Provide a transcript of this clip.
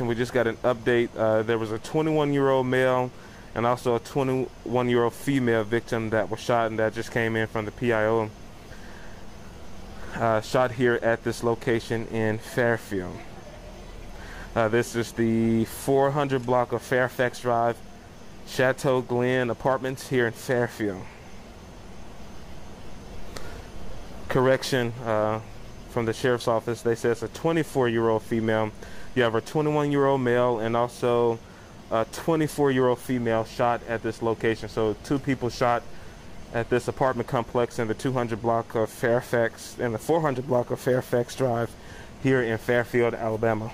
We just got an update. Uh, there was a 21 year old male and also a 21 year old female victim that was shot and that just came in from the PIO. Uh, shot here at this location in Fairfield. Uh, this is the 400 block of Fairfax Drive, Chateau Glen Apartments here in Fairfield. Correction uh, from the sheriff's office, they say it's a 24 year old female you have a 21 year old male and also a 24 year old female shot at this location. So two people shot at this apartment complex in the 200 block of Fairfax and the 400 block of Fairfax Drive here in Fairfield, Alabama.